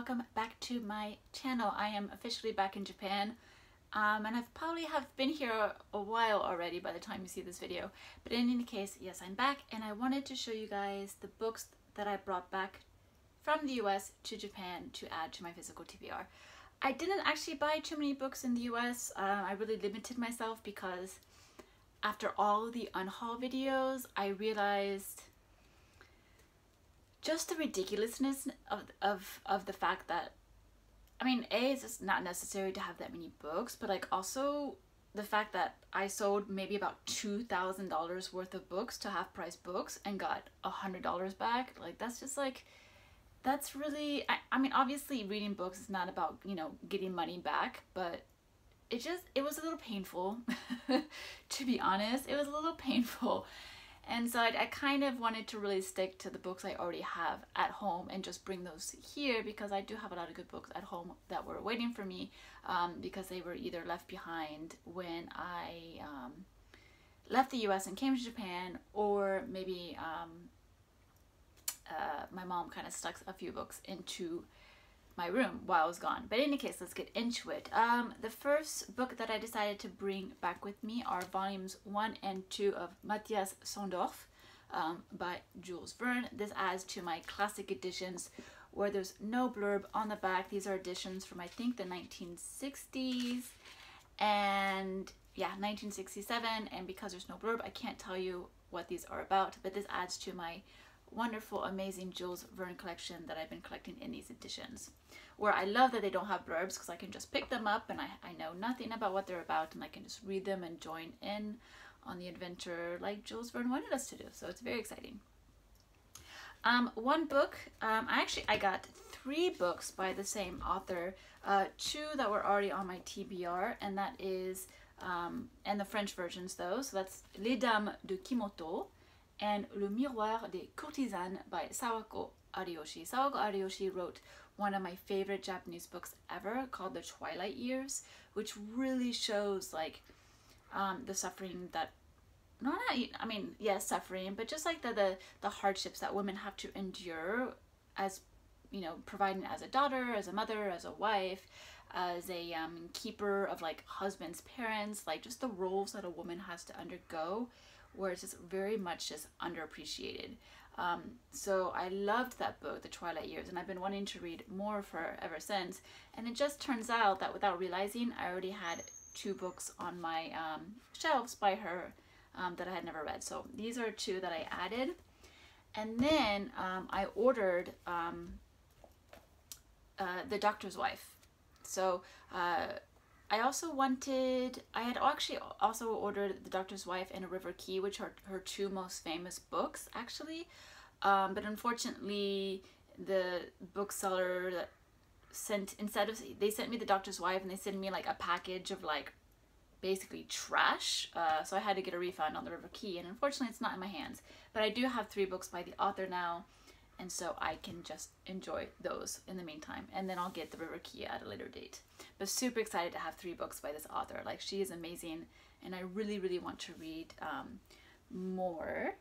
welcome back to my channel. I am officially back in Japan um, and I've probably have been here a while already by the time you see this video. But in any case, yes, I'm back and I wanted to show you guys the books that I brought back from the US to Japan to add to my physical TBR. I didn't actually buy too many books in the US. Uh, I really limited myself because after all the unhaul videos, I realized just the ridiculousness of, of, of the fact that, I mean, A, it's just not necessary to have that many books, but like also the fact that I sold maybe about $2,000 worth of books to half price books and got $100 back. Like that's just like, that's really, I, I mean, obviously reading books is not about, you know, getting money back, but it just, it was a little painful, to be honest. It was a little painful and so I, I, kind of wanted to really stick to the books I already have at home and just bring those here because I do have a lot of good books at home that were waiting for me um, because they were either left behind when I um, left the US and came to Japan or maybe um, uh, my mom kind of stuck a few books into my room while I was gone. But in any case, let's get into it. Um, the first book that I decided to bring back with me are volumes 1 and 2 of Mathias Sandorf um, by Jules Verne. This adds to my classic editions where there's no blurb on the back. These are editions from I think the 1960s and yeah, 1967 and because there's no blurb, I can't tell you what these are about, but this adds to my wonderful, amazing Jules Verne collection that I've been collecting in these editions. Where I love that they don't have blurbs because I can just pick them up and I, I know nothing about what they're about and I can just read them and join in on the adventure like Jules Verne wanted us to do. So it's very exciting. Um, one book, um, I actually, I got three books by the same author, uh, two that were already on my TBR, and that is, um, and the French versions though, so that's Les Dames de Kimoto, and Le Miroir des Courtisanes by Sawako Ariyoshi. Sawako Ariyoshi wrote one of my favorite Japanese books ever called The Twilight Years, which really shows like um, the suffering that not I mean yes suffering but just like the, the the hardships that women have to endure as you know providing as a daughter as a mother as a wife as a um, keeper of like husband's parents like just the roles that a woman has to undergo where it's just very much just underappreciated. Um, so I loved that book, The Twilight Years, and I've been wanting to read more of her ever since. And it just turns out that without realizing, I already had two books on my um, shelves by her um, that I had never read. So these are two that I added. And then um, I ordered um, uh, The Doctor's Wife. So uh, I also wanted, I had actually also ordered The Doctor's Wife and A River Ki, which are her two most famous books, actually. Um, but unfortunately, the bookseller sent, instead of, they sent me The Doctor's Wife and they sent me like a package of like basically trash. Uh, so I had to get a refund on The River Ki, and unfortunately, it's not in my hands. But I do have three books by the author now and so I can just enjoy those in the meantime and then I'll get the River Ki at a later date. But super excited to have three books by this author. Like she is amazing and I really really want to read um, more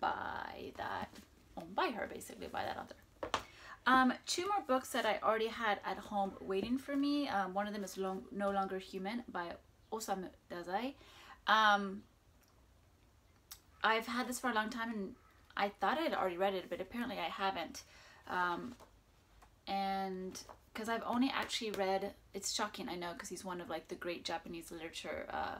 by that, oh, by her basically, by that author. Um, two more books that I already had at home waiting for me. Um, one of them is Long No Longer Human by Osamu Dazai. Um, I've had this for a long time and I thought I'd already read it, but apparently I haven't. Um, and because I've only actually read, it's shocking, I know, because he's one of like the great Japanese literature, uh,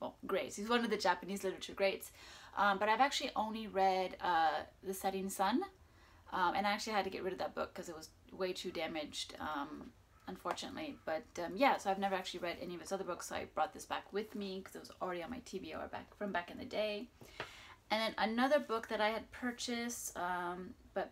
well, greats. He's one of the Japanese literature greats. Um, but I've actually only read uh, The Setting Sun. Um, and I actually had to get rid of that book because it was way too damaged, um, unfortunately. But um, yeah, so I've never actually read any of his other books, so I brought this back with me because it was already on my TBR back from back in the day. And then another book that I had purchased, um, but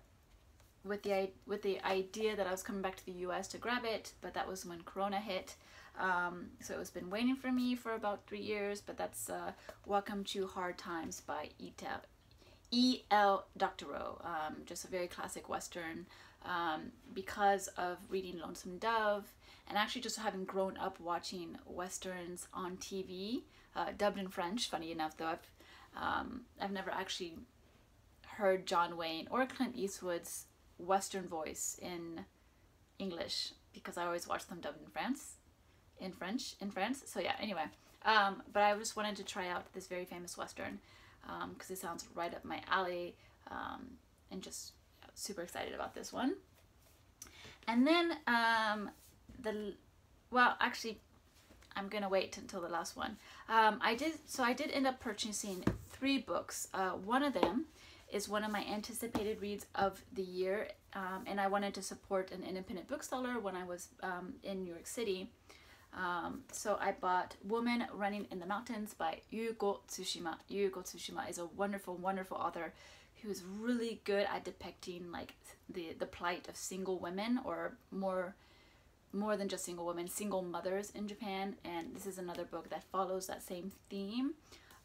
with the with the idea that I was coming back to the U.S. to grab it, but that was when Corona hit. Um, so it was been waiting for me for about three years, but that's uh, Welcome to Hard Times by E.L. Doctorow. Um, just a very classic Western. Um, because of reading Lonesome Dove and actually just having grown up watching Westerns on TV, uh, dubbed in French, funny enough though, I've um, I've never actually heard John Wayne or Clint Eastwood's Western voice in English because I always watch them dubbed in France, in French, in France. So yeah, anyway. Um, but I just wanted to try out this very famous Western because um, it sounds right up my alley um, and just super excited about this one. And then um, the, well, actually, I'm gonna wait until the last one. Um, I did, so I did end up purchasing three books. Uh, one of them is one of my anticipated reads of the year, um, and I wanted to support an independent bookseller when I was um, in New York City. Um, so I bought Woman Running in the Mountains by Yuko Tsushima. Yuko Tsushima is a wonderful, wonderful author who's really good at depicting like the the plight of single women or more more than just single women, single mothers in Japan. And this is another book that follows that same theme.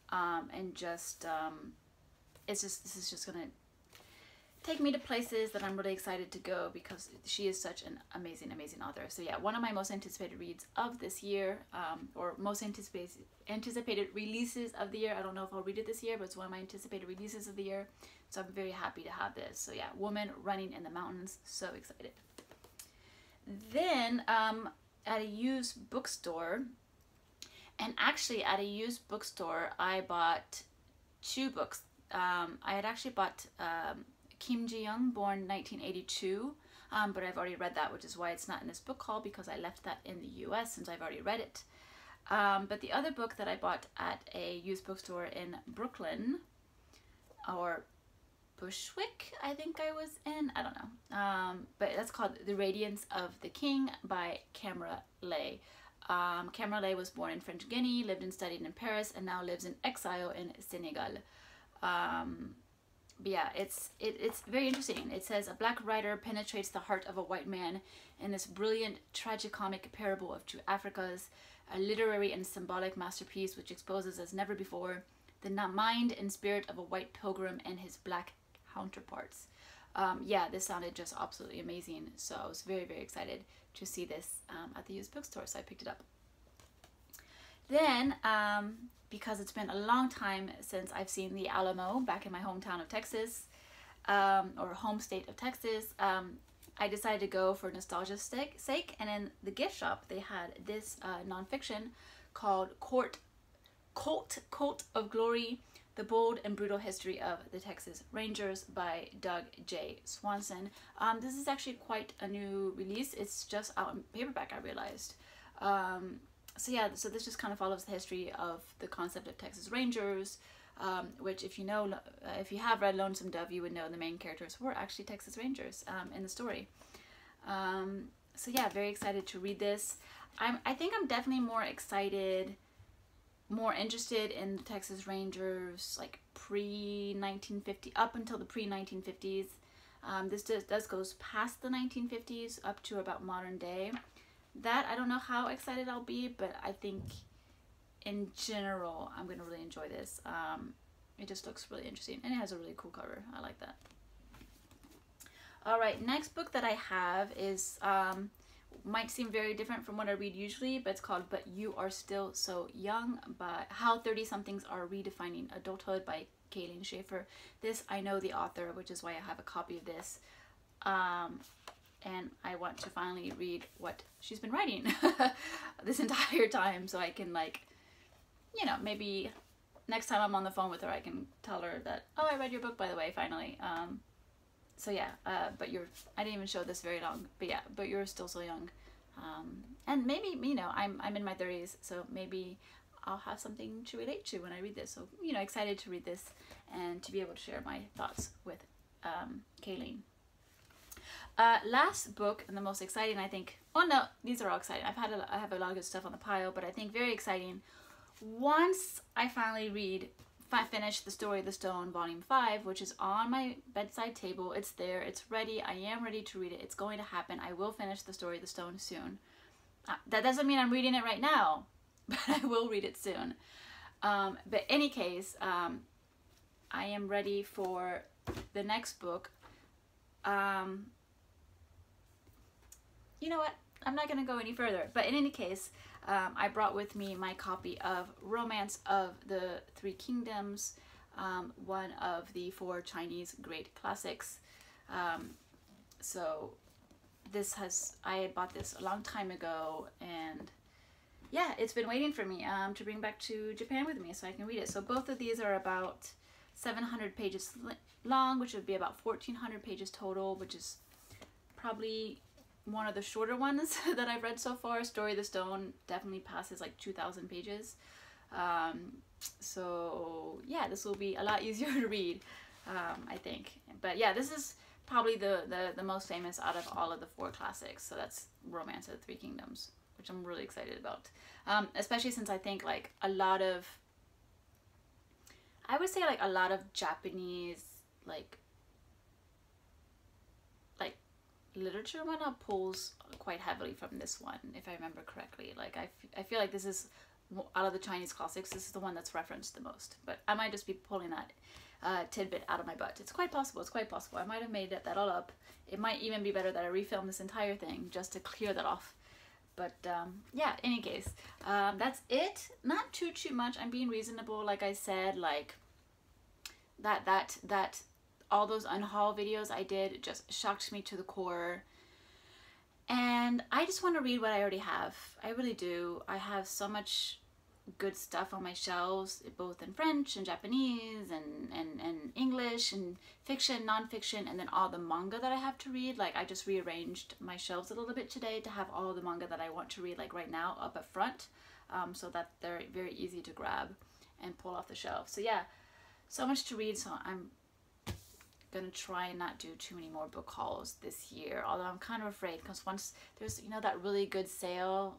Um, and just, um, it's just, this is just gonna take me to places that I'm really excited to go because she is such an amazing, amazing author. So yeah, one of my most anticipated reads of this year, um, or most anticipated anticipated releases of the year. I don't know if I'll read it this year, but it's one of my anticipated releases of the year. So I'm very happy to have this. So yeah, Woman Running in the Mountains. So excited. Then um, at a used bookstore, and actually at a used bookstore, I bought two books. Um, I had actually bought um, Kim Ji-young, born 1982, um, but I've already read that, which is why it's not in this book haul because I left that in the US since I've already read it. Um, but the other book that I bought at a used bookstore in Brooklyn, or Bushwick, I think I was in. I don't know. Um, but that's called The Radiance of the King by Camara Laye. Um, Camara Laye was born in French Guiana, lived and studied in Paris, and now lives in exile in Senegal. Um, but yeah, it's it, it's very interesting. It says a black writer penetrates the heart of a white man in this brilliant tragicomic parable of two Africas, a literary and symbolic masterpiece which exposes as never before the mind and spirit of a white pilgrim and his black counterparts. Um, yeah, this sounded just absolutely amazing. So I was very, very excited to see this um, at the used bookstore. So I picked it up. Then, um, because it's been a long time since I've seen the Alamo back in my hometown of Texas, um, or home state of Texas, um, I decided to go for nostalgia's sake. And in the gift shop, they had this uh, nonfiction called Court, Cult, Cult of Glory the Bold and Brutal History of the Texas Rangers by Doug J. Swanson. Um, this is actually quite a new release. It's just out in paperback, I realized. Um, so yeah, so this just kind of follows the history of the concept of Texas Rangers, um, which if you know, uh, if you have read Lonesome Dove, you would know the main characters were actually Texas Rangers um, in the story. Um, so yeah, very excited to read this. I'm, I think I'm definitely more excited more interested in the Texas Rangers like pre 1950 up until the pre 1950s. Um, this does, does goes past the 1950s up to about modern day. That I don't know how excited I'll be, but I think in general I'm gonna really enjoy this. Um, it just looks really interesting and it has a really cool cover. I like that. All right, next book that I have is um, might seem very different from what I read usually, but it's called But You Are Still So Young by How 30 Somethings Are Redefining Adulthood by Kayleen Schaefer. This, I know the author, which is why I have a copy of this. Um, and I want to finally read what she's been writing this entire time so I can like, you know, maybe next time I'm on the phone with her, I can tell her that, oh, I read your book, by the way, finally. Um, so yeah, uh, but you're, I didn't even show this very long, but yeah, but you're still so young. Um, and maybe, you know, I'm, I'm in my 30s, so maybe I'll have something to relate to when I read this. So, you know, excited to read this and to be able to share my thoughts with um, Kayleen. Uh, last book and the most exciting, I think. Oh no, these are all exciting. I've had a, I have a lot of good stuff on the pile, but I think very exciting. Once I finally read I finished The Story of the Stone Volume 5, which is on my bedside table. It's there. It's ready. I am ready to read it. It's going to happen. I will finish The Story of the Stone soon. Uh, that doesn't mean I'm reading it right now, but I will read it soon. Um, but in any case, um, I am ready for the next book. Um, you know what? I'm not going to go any further. But in any case, um, I brought with me my copy of Romance of the Three Kingdoms, um, one of the four Chinese great classics. Um, so this has I bought this a long time ago and yeah, it's been waiting for me um, to bring back to Japan with me so I can read it. So both of these are about 700 pages long, which would be about 1400 pages total, which is probably one of the shorter ones that I've read so far. Story of the Stone definitely passes like 2,000 pages. Um, so yeah, this will be a lot easier to read, um, I think. But yeah, this is probably the, the, the most famous out of all of the four classics. So that's Romance of the Three Kingdoms, which I'm really excited about. Um, especially since I think like a lot of, I would say like a lot of Japanese like like literature whatnot pulls quite heavily from this one, if I remember correctly. Like I, I feel like this is out of the Chinese classics, this is the one that's referenced the most. But I might just be pulling that uh, tidbit out of my butt. It's quite possible. It's quite possible. I might have made that, that all up. It might even be better that I refilm this entire thing just to clear that off. But um, yeah, any case, um, that's it. Not too too much. I'm being reasonable. Like I said, like that that that all those unhaul videos I did just shocked me to the core. And I just want to read what I already have. I really do. I have so much good stuff on my shelves, both in French and Japanese and, and, and English and fiction, nonfiction, and then all the manga that I have to read. Like I just rearranged my shelves a little bit today to have all the manga that I want to read like right now up at front um, so that they're very easy to grab and pull off the shelf. So yeah, so much to read. So I'm gonna try and not do too many more book hauls this year. Although i'm kind of afraid because once there's you know that really good sale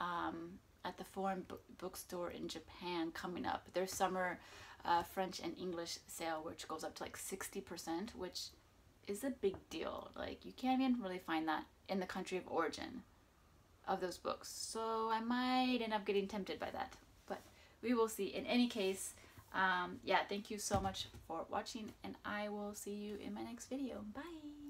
um, at the foreign bookstore in japan coming up their summer uh, french and english sale which goes up to like 60% which is a big deal. Like you can't even really find that in the country of origin of those books. So i might end up getting tempted by that. But we will see. In any case um, yeah, thank you so much for watching and I will see you in my next video. Bye!